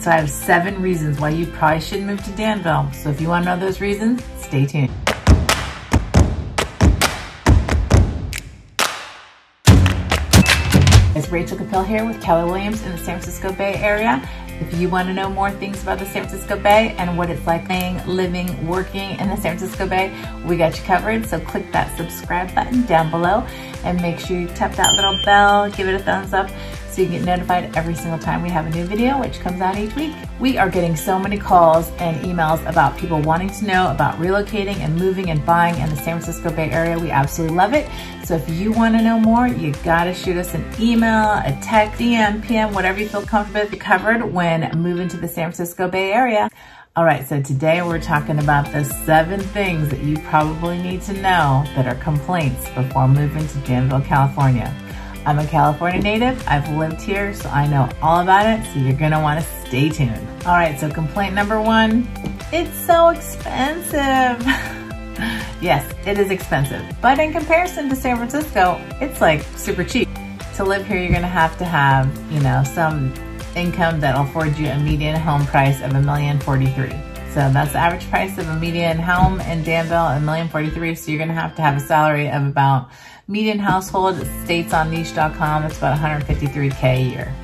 so I have seven reasons why you probably should move to Danville. So if you wanna know those reasons, stay tuned. It's Rachel Capil here with Keller Williams in the San Francisco Bay Area. If you want to know more things about the San Francisco Bay and what it's like playing, living, working in the San Francisco Bay, we got you covered. So click that subscribe button down below and make sure you tap that little bell, give it a thumbs up so you get notified every single time we have a new video, which comes out each week. We are getting so many calls and emails about people wanting to know about relocating and moving and buying in the San Francisco Bay Area. We absolutely love it. So if you want to know more, you got to shoot us an email, a text, DM, PM, whatever you feel comfortable with covered when moving to the San Francisco Bay Area. All right, so today we're talking about the seven things that you probably need to know that are complaints before moving to Danville, California. I'm a California native. I've lived here, so I know all about it, so you're gonna wanna stay tuned. All right, so complaint number one, it's so expensive. yes, it is expensive, but in comparison to San Francisco, it's like super cheap. To live here, you're gonna have to have, you know, some income that'll afford you a median home price of a million forty-three. So that's the average price of a median home in Danville, a million forty-three. So you're gonna have to have a salary of about median household states on niche.com. It's about 153K a year.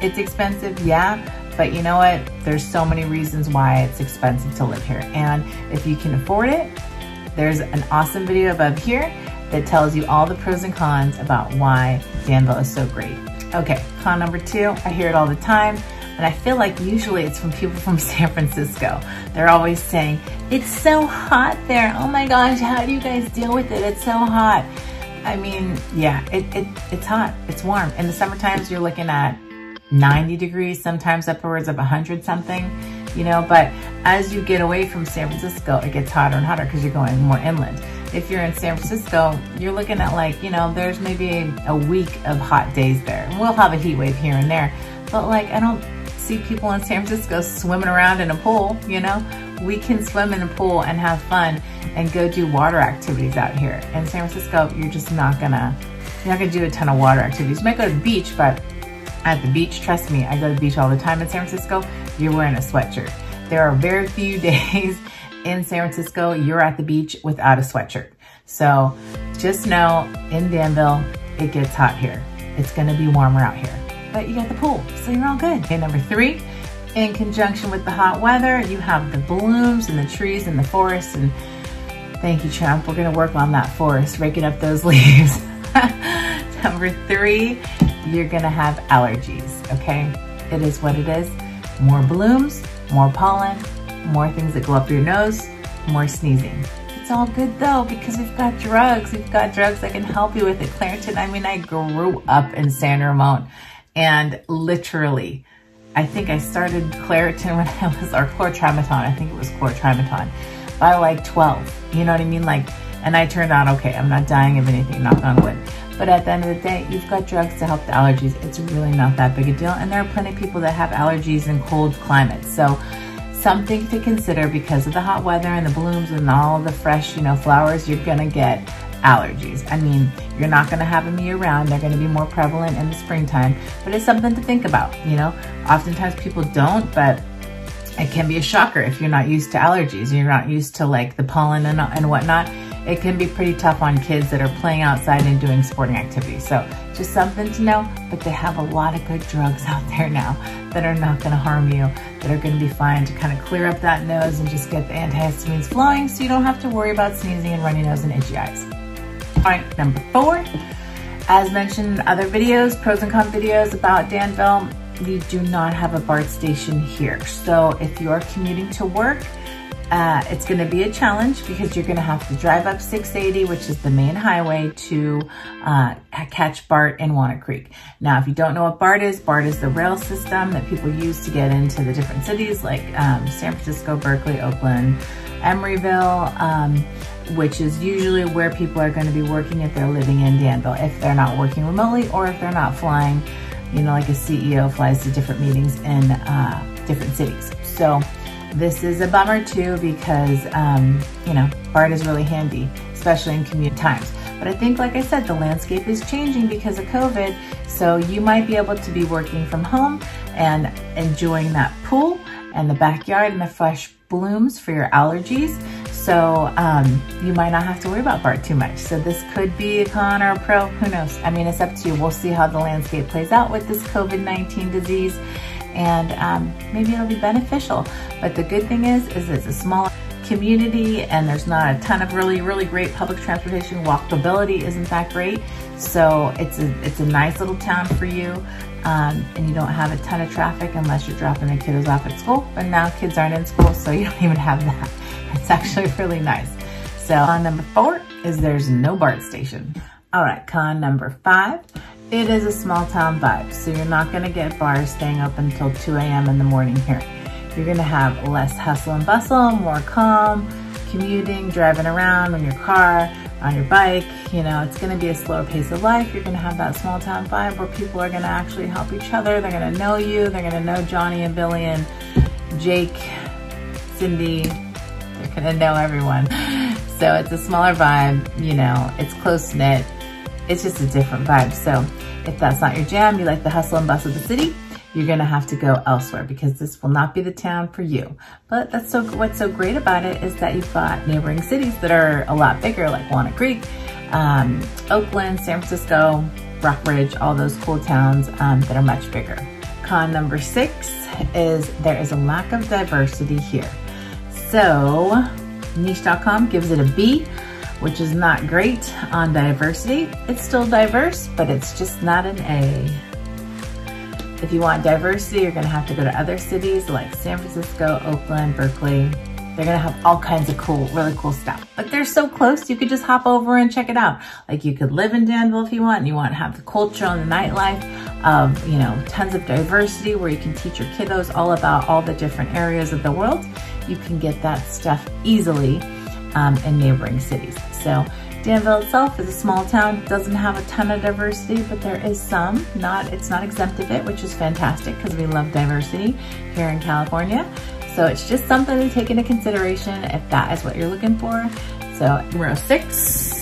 It's expensive, yeah, but you know what? There's so many reasons why it's expensive to live here. And if you can afford it, there's an awesome video above here that tells you all the pros and cons about why Danville is so great. Okay, con number two, I hear it all the time, and I feel like usually it's from people from San Francisco. They're always saying, it's so hot there. Oh my gosh, how do you guys deal with it? It's so hot. I mean, yeah, it, it, it's hot, it's warm. In the summer times, you're looking at 90 degrees, sometimes upwards of 100 something, you know, but as you get away from San Francisco, it gets hotter and hotter because you're going more inland. If you're in San Francisco, you're looking at like, you know, there's maybe a, a week of hot days there. We'll have a heat wave here and there, but like, I don't see people in San Francisco swimming around in a pool, you know? We can swim in a pool and have fun and go do water activities out here. In San Francisco, you're just not gonna, you're not gonna do a ton of water activities. You might go to the beach, but at the beach, trust me, I go to the beach all the time in San Francisco, you're wearing a sweatshirt. There are very few days in San Francisco you're at the beach without a sweatshirt. So just know in Danville, it gets hot here. It's gonna be warmer out here but you got the pool, so you're all good. Okay, number three, in conjunction with the hot weather, you have the blooms and the trees and the forest. And thank you, Trump. We're gonna work on that forest, raking up those leaves. number three, you're gonna have allergies, okay? It is what it is. More blooms, more pollen, more things that go up your nose, more sneezing. It's all good though because we've got drugs. We've got drugs that can help you with it. Claritin, I mean, I grew up in San Ramon and literally, I think I started Claritin when I was, or Chlor-Trimeton, I think it was Chlor-Trimeton, by like 12. You know what I mean? Like, and I turned out okay. I'm not dying of anything, knock on wood. But at the end of the day, you've got drugs to help the allergies. It's really not that big a deal. And there are plenty of people that have allergies in cold climates. So something to consider because of the hot weather and the blooms and all the fresh, you know, flowers you're gonna get allergies. I mean, you're not gonna have them year round. They're gonna be more prevalent in the springtime, but it's something to think about, you know? Oftentimes people don't, but it can be a shocker if you're not used to allergies. You're not used to like the pollen and, and whatnot. It can be pretty tough on kids that are playing outside and doing sporting activities. So just something to know, but they have a lot of good drugs out there now that are not gonna harm you, that are gonna be fine to kind of clear up that nose and just get the antihistamines flowing so you don't have to worry about sneezing and runny nose and itchy eyes. Point number four, as mentioned in other videos, pros and cons videos about Danville, we do not have a BART station here. So if you are commuting to work, uh, it's gonna be a challenge because you're gonna have to drive up 680, which is the main highway to uh, catch BART in Walnut Creek. Now, if you don't know what BART is, BART is the rail system that people use to get into the different cities like um, San Francisco, Berkeley, Oakland, Emeryville, um, which is usually where people are going to be working if they're living in Danville, if they're not working remotely or if they're not flying, you know, like a CEO flies to different meetings in uh, different cities. So this is a bummer too because, um, you know, BART is really handy, especially in commute times. But I think, like I said, the landscape is changing because of COVID. So you might be able to be working from home and enjoying that pool and the backyard and the fresh blooms for your allergies. So um, you might not have to worry about BART too much. So this could be a con or a pro, who knows? I mean, it's up to you. We'll see how the landscape plays out with this COVID-19 disease and um, maybe it'll be beneficial. But the good thing is, is it's a small community and there's not a ton of really, really great public transportation. Walkability isn't that great. So it's a, it's a nice little town for you. Um, and you don't have a ton of traffic unless you're dropping the kiddos off at school. But now kids aren't in school, so you don't even have that. It's actually really nice. So con number four is there's no BART station. All right, con number five, it is a small town vibe. So you're not gonna get bars staying up until 2 a.m. in the morning here. You're gonna have less hustle and bustle, more calm, commuting, driving around in your car, on your bike. You know, it's gonna be a slower pace of life. You're gonna have that small town vibe where people are gonna actually help each other. They're gonna know you. They're gonna know Johnny and Billy and Jake, Cindy. Gonna know everyone. So it's a smaller vibe, you know, it's close knit. It's just a different vibe. So if that's not your jam, you like the hustle and bustle of the city, you're gonna have to go elsewhere because this will not be the town for you. But that's so what's so great about it is that you've got neighboring cities that are a lot bigger like Walnut Creek, um, Oakland, San Francisco, Rockridge, all those cool towns um, that are much bigger. Con number six is there is a lack of diversity here. So niche.com gives it a B, which is not great on diversity. It's still diverse, but it's just not an A. If you want diversity, you're gonna have to go to other cities like San Francisco, Oakland, Berkeley. They're gonna have all kinds of cool, really cool stuff. But they're so close, you could just hop over and check it out. Like you could live in Danville if you want, and you want to have the culture and the nightlife of, you know, tons of diversity where you can teach your kiddos all about all the different areas of the world. You can get that stuff easily um, in neighboring cities. So Danville itself is a small town, doesn't have a ton of diversity, but there is some. Not It's not exempt of it, which is fantastic because we love diversity here in California. So it's just something to take into consideration if that is what you're looking for. So number six,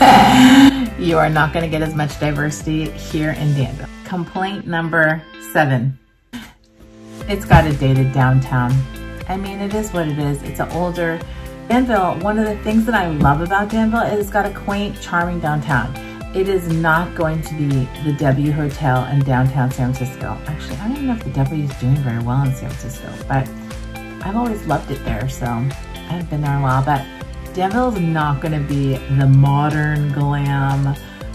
you are not gonna get as much diversity here in Danville. Complaint number seven, it's got a dated downtown. I mean, it is what it is. It's an older, Danville, one of the things that I love about Danville is it's got a quaint, charming downtown. It is not going to be the W Hotel in downtown San Francisco. Actually, I don't even know if the W is doing very well in San Francisco, but I've always loved it there, so I haven't been there in a while, but Danville is not gonna be the modern glam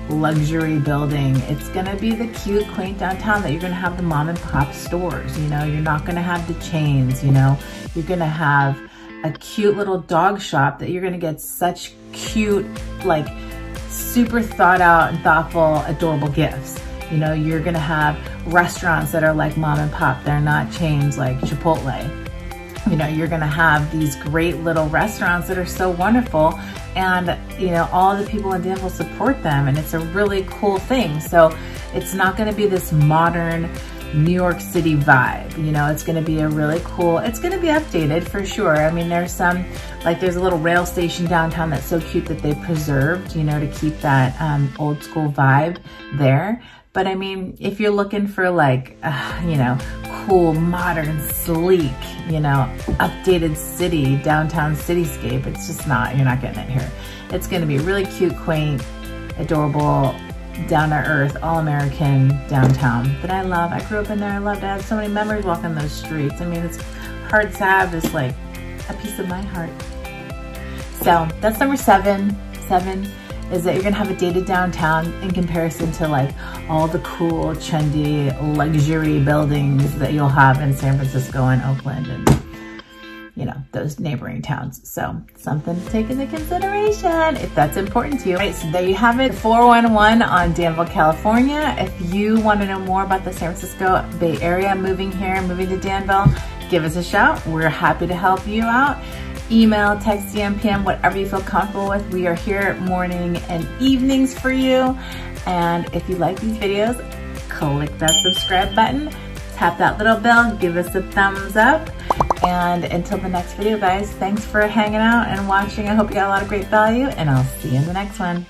luxury building. It's gonna be the cute, quaint downtown that you're gonna have the mom and pop stores, you know, you're not gonna have the chains, you know, you're gonna have a cute little dog shop that you're gonna get such cute, like super thought out and thoughtful, adorable gifts. You know, you're gonna have restaurants that are like mom and pop. They're not chains like Chipotle. You know, you're gonna have these great little restaurants that are so wonderful and, you know, all the people in Danville support them and it's a really cool thing. So it's not gonna be this modern, New York City vibe. You know, it's gonna be a really cool, it's gonna be updated for sure. I mean, there's some, like there's a little rail station downtown that's so cute that they preserved, you know, to keep that um, old school vibe there. But I mean, if you're looking for like, uh, you know, cool, modern, sleek, you know, updated city, downtown cityscape, it's just not, you're not getting it here. It's gonna be really cute, quaint, adorable, down to earth, all American downtown that I love. I grew up in there. I loved it. I have so many memories walking those streets. I mean, it's hard to have is like a piece of my heart. So that's number seven. Seven is that you're gonna have a dated downtown in comparison to like all the cool, trendy, luxury buildings that you'll have in San Francisco and Oakland and you know, those neighboring towns. So something to take into consideration if that's important to you. All right, so there you have it, 411 on Danville, California. If you want to know more about the San Francisco Bay Area, moving here, moving to Danville, give us a shout. We're happy to help you out. Email, text, DM, PM, whatever you feel comfortable with. We are here morning and evenings for you. And if you like these videos, click that subscribe button, tap that little bell, give us a thumbs up. And until the next video, guys, thanks for hanging out and watching. I hope you got a lot of great value, and I'll see you in the next one.